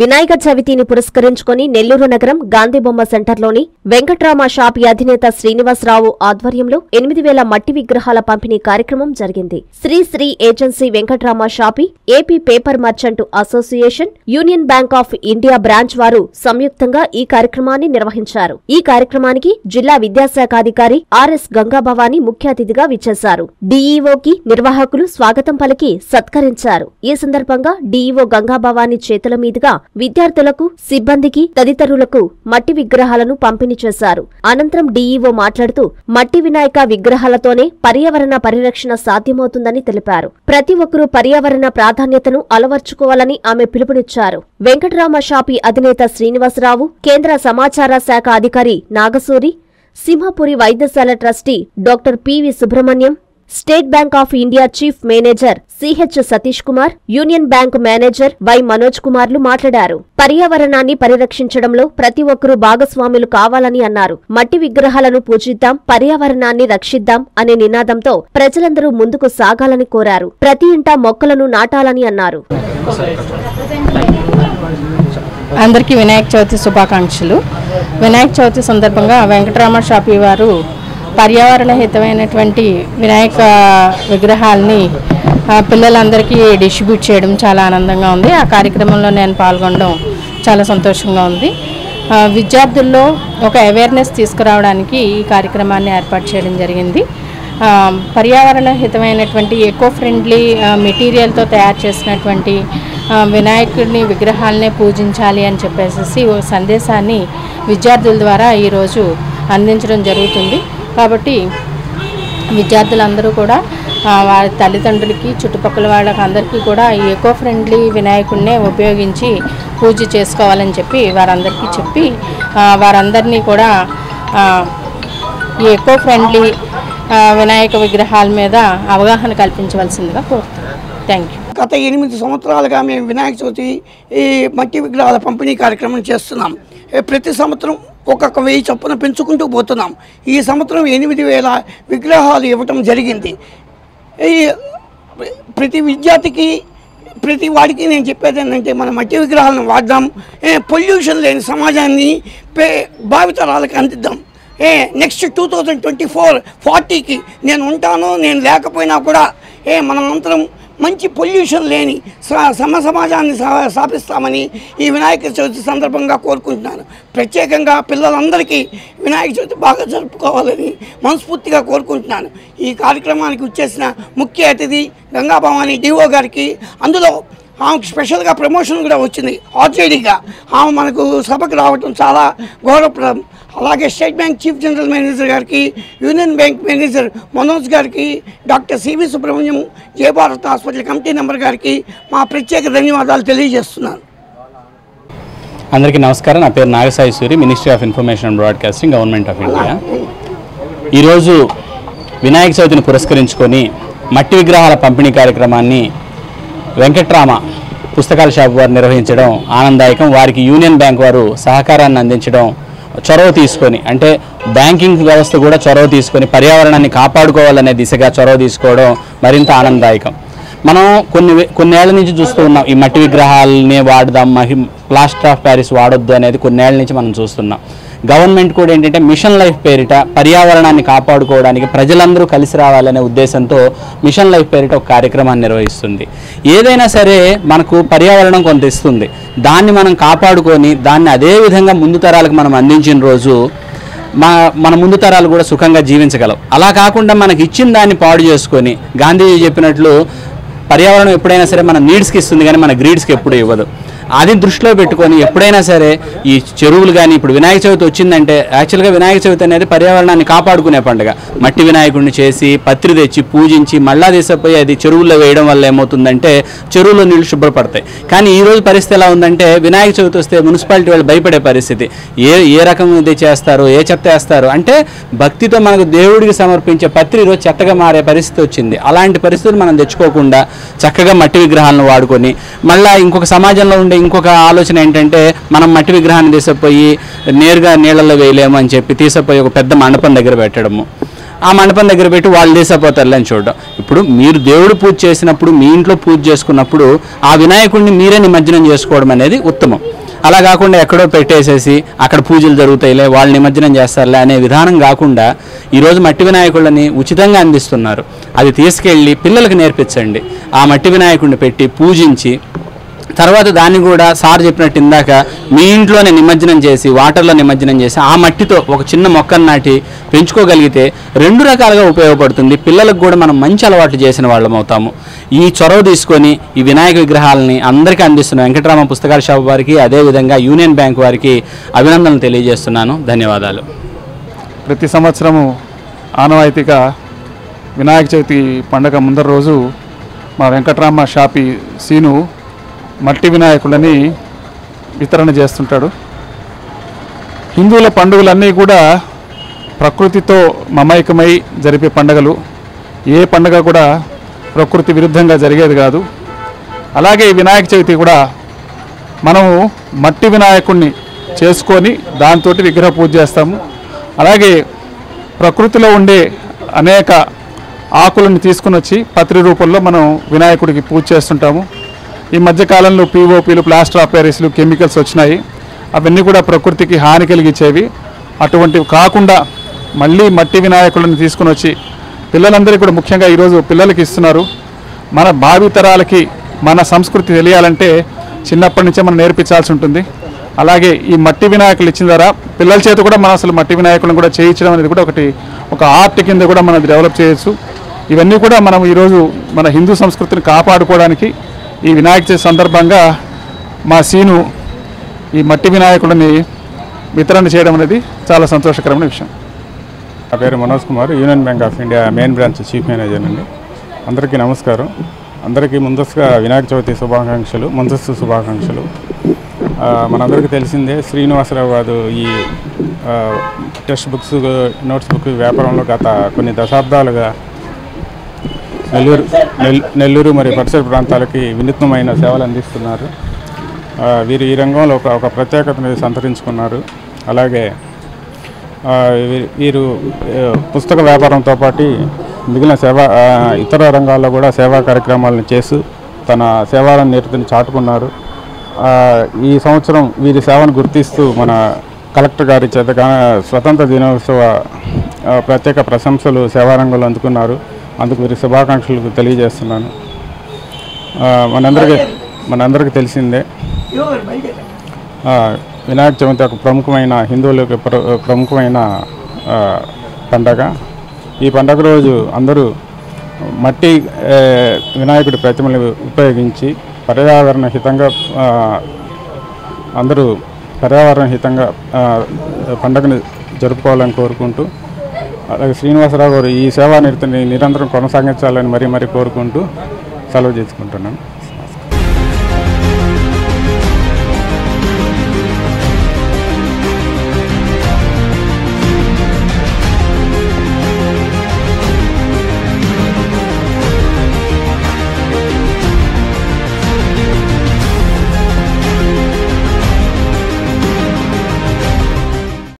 వినాయక చవితిని పురస్కరించుకొని నెల్లూరు నగరం గాంధీబొమ్మ సెంటర్లోని వెంకట్రామ షాప్ అధినేత శ్రీనివాసరావు ఆధ్వర్యంలో ఎనిమిది వేల మట్టి విగ్రహాల పంపిణీ కార్యక్రమం జరిగింది. Shri Shri agency Venkatrama షాపి AP paper merchant association Union Bank of India branch వారు సంయుక్తంగా ఈ కార్యక్రమాన్ని నిర్వహించారు. ఈ కార్యక్రమానికి జిల్లా విద్యాశాఖాధికారి ఆర్ఎస్ గంగాభవాని ముఖ్య అతిథిగా విచ్చేశారు. డీఈఓకి నిర్వాహకులు స్వాగతం పలికి సత్కరించారు. ఈ సందర్భంగా డీఈఓ గంగాభవాని చేతుల మీదుగా విద్యార్థులకు సిబ్బందికి తదితరులకు మట్టి విగ్రహాలను పంపిణీ చేశారు. అనంతరం డీఈఓ మాట్లాడుతూ మట్టి వినాయక విగ్రహాలతోనే పర్యావరణ పరిరక్షణ సాధ్యమవుతుందని తెలిపారు. ప్రతి ఒక్కరూ పర్యావరణ ప్రాధాన్యతను అలవర్చుకోవాలని ఆమె పిలుపునిచ్చారు. వెంకటరామ షాపి అధినేత శ్రీనివాసరావు కేంద్ర సమాచార శాఖ అధికారి నాగసూరి సింహపురి వైద్యశాల trustee doctor PV Subrahmanyam State Bank of India chief manager CH Satish Kumar Union Bank manager Y Manoj కుమార్లు మాట్లాడారు. పర్యావరణాన్ని పరిరక్షించడంలో ప్రతి ఒక్కరూ భాగస్వాములు కావాలని అన్నారు. మట్టి విగ్రహాలను పూజిద్దాం పర్యావరణాన్ని రక్షిద్దాం అనే నినాదంతో ప్రజలందరూ ముందుకు సాగాలని కోరారు. ప్రతి ఇంటా మొక్కలను నాటాలని అన్నారు. అందరికీ వినాయక చవితి శుభాకాంక్షలు. వినాయక చవితి సందర్భంగా వెంకటరామ షాపి వారు పర్యావరణ హితమైనటువంటి వినాయక విగ్రహాలని పిల్లలందరికీ డిస్ట్రిబ్యూట్ చేయడం చాలా ఆనందంగా ఉంది. ఆ కార్యక్రమంలో నేను పాల్గొనడం చాలా సంతోషంగా ఉంది. విద్యార్థుల్లో ఒక అవేర్నెస్ తీసుకురావడానికి ఈ కార్యక్రమాన్ని ఏర్పాటు చేయడం జరిగింది. పర్యావరణ హితమైనటువంటి ఎకో ఫ్రెండ్లీ మెటీరియల్తో తయారు చేసినటువంటి వినాయకుడిని విగ్రహాలనే పూజించాలి అని చెప్పేసి ఓ సందేశాన్ని విద్యార్థుల ద్వారా ఈరోజు అందించడం జరుగుతుంది. కాబట్టి విద్యార్థులందరూ కూడా వారి తల్లిదండ్రులకి చుట్టుపక్కల వాళ్ళకి అందరికీ కూడా ఈ ఎకో ఫ్రెండ్లీ వినాయకుడినే ఉపయోగించి పూజ చేసుకోవాలని చెప్పి వారందరికీ చెప్పి వారందరినీ కూడా ఆ, ఈ ఎకో ఫ్రెండ్లీ వినాయక విగ్రహాల మీద అవగాహన కల్పించవలసిందిగా కోరుతున్నాను. థ్యాంక్ యూ గత ఎనిమిది సంవత్సరాలుగా మేము వినాయక చవితి ఈ మట్టి విగ్రహాల పంపిణీ కార్యక్రమం చేస్తున్నాం. ప్రతి సంవత్సరం ఒక్కొక్క వెయ్యి చొప్పున పెంచుకుంటూ పోతున్నాం. ఈ సంవత్సరం ఎనిమిది వేల విగ్రహాలు ఇవ్వటం జరిగింది. ఈ ప్రతి విద్యార్థికి ప్రతి వాడికి నేను చెప్పేది ఏంటంటే మన మట్టి విగ్రహాలను వాడదాం పొల్యూషన్ లేని సమాజాన్ని పే భావితరాలకు అందిద్దాం. ఏ next two thousand twenty four ఫార్టీకి నేను ఉంటాను నేను లేకపోయినా కూడా ఏ మనం అందరం మంచి పొల్యూషన్ లేని సమ సమాజాన్ని స్థాపిస్తామని ఈ వినాయక చవితి సందర్భంగా కోరుకుంటున్నాను. ప్రత్యేకంగా పిల్లలందరికీ వినాయక చవితి బాగా జరుపుకోవాలని మనస్ఫూర్తిగా కోరుకుంటున్నాను. ఈ కార్యక్రమానికి వచ్చేసిన ముఖ్య అతిథి గంగాభవాని డిఓ గారికి. అందులో ఆమెకు స్పెషల్గా ప్రమోషన్ కూడా వచ్చింది. ఆర్జేడీగా ఆమె మనకు సభకు రావటం చాలా గౌరవప్రదం. అలాగే State Bank chief general manager గారికి యూనియన్ బ్యాంక్ మేనేజర్ మనోజ్ గారికి doctor CV Subrahmanyam Jayabharat hospital committee member గారికి మా ప్రత్యేక ధన్యవాదాలు తెలియజేస్తున్నాను. అందరికీ నమస్కారం. నా పేరు Nagasai Suri ministry of information and broadcasting government of India ఈరోజు వినాయక చవితిని పురస్కరించుకొని మట్టి విగ్రహాల పంపిణీ కార్యక్రమాన్ని వెంకట్రామ పుస్తకాల షాప్ వారు నిర్వహించడం ఆనందాయకం వారికి యూనియన్ బ్యాంక్ వారు సహకారాన్ని అందించడం చొరవ తీసుకొని అంటే బ్యాంకింగ్ వ్యవస్థ కూడా చొరవ తీసుకొని పర్యావరణాన్ని కాపాడుకోవాలనే దిశగా చొరవ తీసుకోవడం మరింత ఆనందదాయకం. మనం కొన్ని కొన్నేళ్ళ నుంచి చూస్తూ ఉన్నాం. ఈ మట్టి విగ్రహాలని వాడదాం మహి ప్లాస్టర్ ఆఫ్ ప్యారిస్ వాడొద్దు అనేది కొన్నేళ్ళ నుంచి మనం చూస్తున్నాం. గవర్నమెంట్ కూడా ఏంటంటే మిషన్ లైఫ్ పేరిట పర్యావరణాన్ని కాపాడుకోవడానికి ప్రజలందరూ కలిసి రావాలనే ఉద్దేశంతో మిషన్ లైఫ్ పేరిట ఒక కార్యక్రమాన్ని నిర్వహిస్తుంది. ఏదైనా సరే మనకు పర్యావరణం కొంత ఇస్తుంది. దాన్ని మనం కాపాడుకొని దాన్ని అదే విధంగా ముందు తరాలకు మనం అందించిన రోజు మా మన ముందు తరాలు కూడా సుఖంగా జీవించగలవు. అలా కాకుండా మనకి ఇచ్చిన దాన్ని పాడు చేసుకొని గాంధీజీ చెప్పినట్లు పర్యావరణం ఎప్పుడైనా సరే మన నీడ్స్కి ఇస్తుంది కానీ మన గ్రీడ్స్కి ఎప్పుడు ఇవ్వదు. అది దృష్టిలో పెట్టుకొని ఎప్పుడైనా సరే ఈ చెరువులు కానీ ఇప్పుడు వినాయక చవితి వచ్చిందంటే యాక్చువల్గా వినాయక చవితి అనేది పర్యావరణాన్ని కాపాడుకునే పండుగ. మట్టి వినాయకుడిని చేసి పత్రి తెచ్చి పూజించి మళ్ళా తీసపోయి అది చెరువుల్లో వేయడం వల్ల ఏమవుతుందంటే చెరువులో నీళ్ళు శుభ్రపడతాయి. కానీ ఈ రోజు పరిస్థితి ఎలా ఉందంటే వినాయక చవితి వస్తే మున్సిపాలిటీ వాళ్ళు భయపడే పరిస్థితి. ఏ ఏ రకం ఇది చేస్తారు ఏ చెత్త వేస్తారు? అంటే భక్తితో మనకు దేవుడికి సమర్పించే పత్రి ఈరోజు చెత్తగా మారే పరిస్థితి వచ్చింది. అలాంటి పరిస్థితులు మనం తెచ్చుకోకుండా చక్కగా మట్టి విగ్రహాలను వాడుకొని మళ్ళీ ఇంకొక సమాజంలో ఉండే ఇంకొక ఆలోచన ఏంటంటే మనం మట్టి విగ్రహాన్ని తీసుకుపోయి నేరుగా నీళ్ళలో వేయలేము అని చెప్పి తీసుకుపోయి ఒక పెద్ద మండపం దగ్గర పెట్టడము. ఆ మండపం దగ్గర పెట్టి వాళ్ళు తీసపోతారులే అని చూడడం. ఇప్పుడు మీరు దేవుడు పూజ చేసినప్పుడు మీ ఇంట్లో పూజ చేసుకున్నప్పుడు ఆ వినాయకుడిని మీరే నిమజ్జనం చేసుకోవడం అనేది ఉత్తమం. అలా కాకుండా ఎక్కడో పెట్టేసేసి అక్కడ పూజలు జరుగుతాయిలే వాళ్ళు నిమజ్జనం చేస్తారులే అనే విధానం కాకుండా ఈరోజు మట్టి వినాయకుళ్ళని ఉచితంగా అందిస్తున్నారు. అది తీసుకెళ్ళి పిల్లలకు నేర్పించండి. ఆ మట్టి వినాయకుడిని పెట్టి పూజించి తర్వాత దాన్ని కూడా సార్ చెప్పినట్టు ఇందాక మీ ఇంట్లోనే నిమజ్జనం చేసి వాటర్లో నిమజ్జనం చేసి ఆ మట్టితో ఒక చిన్న మొక్కను నాటి పెంచుకోగలిగితే రెండు రకాలుగా ఉపయోగపడుతుంది. పిల్లలకు కూడా మనం మంచి అలవాట్లు చేసిన వాళ్ళం అవుతాము. ఈ చొరవ తీసుకొని ఈ వినాయక విగ్రహాలని అందరికీ అందిస్తున్న. వెంకటరామ పుస్తకాల షాప్ వారికి అదేవిధంగా యూనియన్ బ్యాంక్ వారికి అభినందనలు తెలియజేస్తున్నాను. ధన్యవాదాలు. ప్రతి సంవత్సరము ఆనవాయితీగా వినాయక చవితి పండగ ముందర రోజు మా వెంకటరామ షాపి సీను మట్టి వినాయకులని వితరణ చేస్తుంటాడు. హిందువుల పండుగలన్నీ కూడా ప్రకృతితో మమైకమై జరిపే పండుగలు. ఏ పండుగ కూడా ప్రకృతి విరుద్ధంగా జరిగేది కాదు. అలాగే వినాయక చవితి కూడా మనము మట్టి వినాయకుడిని చేసుకొని దాంతో విగ్రహ పూజ చేస్తాము. అలాగే ప్రకృతిలో ఉండే అనేక ఆకులను తీసుకుని వచ్చి పత్రి రూపంలో మనం వినాయకుడికి పూజ చేస్తుంటాము. ఈ మధ్యకాలంలో పీఓపీలు ప్లాస్టర్ ఆఫ్ ప్యారిస్లు కెమికల్స్ వచ్చినాయి. అవన్నీ కూడా ప్రకృతికి హాని కలిగించేవి. అటువంటివి కాకుండా మళ్ళీ మట్టి వినాయకులను తీసుకుని వచ్చి పిల్లలందరికీ కూడా ముఖ్యంగా ఈరోజు పిల్లలకి ఇస్తున్నారు. మన భావితరాలకి మన సంస్కృతి తెలియాలంటే చిన్నప్పటి నుంచే మనం నేర్పించాల్సి ఉంటుంది. అలాగే ఈ మట్టి వినాయకులు ఇచ్చిన ద్వారా పిల్లల చేత కూడా మనం అసలు మట్టి వినాయకులను కూడా చేయించడం అనేది కూడా ఒకటి ఒక ఆర్ట్ కింద కూడా మనం డెవలప్ చేయొచ్చు. ఇవన్నీ కూడా మనం ఈరోజు మన హిందూ సంస్కృతిని కాపాడుకోవడానికి ఈ వినాయక చవితి సందర్భంగా మా సీను ఈ మట్టి వినాయకుడిని వితరణ చేయడం అనేది చాలా సంతోషకరమైన విషయం. నా పేరు Manoj Kumar Union Bank of India main branch chief manager అండి. అందరికీ నమస్కారం. అందరికీ ముందస్తుగా వినాయక చవితి శుభాకాంక్షలు ముందస్తు శుభాకాంక్షలు. మనందరికీ తెలిసిందే శ్రీనివాసరావు గారు ఈ టెక్స్ట్ బుక్స్ నోట్స్ బుక్ వ్యాపారంలో గత కొన్ని దశాబ్దాలుగా నెల్లూరు నెల్- నెల్లూరు మరియు పరిసర ప్రాంతాలకి వినూత్నమైన సేవలు అందిస్తున్నారు. వీరు ఈ రంగంలో ఒక ఒక ప్రత్యేకతను సంతరించుకున్నారు. అలాగే వీరు పుస్తక వ్యాపారంతో పాటు మిగిలిన సేవా ఇతర రంగాల్లో కూడా సేవా కార్యక్రమాలను చేస్తూ తన సేవలను నిరతిని చాటుకున్నారు. ఈ సంవత్సరం వీరి సేవను గుర్తిస్తూ మన కలెక్టర్ గారి చేత స్వతంత్ర దినోత్సవ ప్రత్యేక ప్రశంసలు సేవారంగంలో అందుకున్నారు. అందుకు మీరు శుభాకాంక్షలు తెలియజేస్తున్నాను. మనందరికీ మనందరికీ తెలిసిందే. వినాయక చవితి ఒక ప్రముఖమైన హిందువులకు ప్ర- ప్రముఖమైన పండగ. ఈ పండగ రోజు అందరూ మట్టి వినాయకుడి ప్రతిమలు ఉపయోగించి పర్యావరణ హితంగా అందరూ పర్యావరణ హితంగా పండగను జరుపుకోవాలని కోరుకుంటూ అలాగే శ్రీనివాసరావు గారు ఈ సేవా నిరతిని నిరంతరం కొనసాగించాలని మరీ మరీ కోరుకుంటూ సెలవు చేసుకుంటున్నాను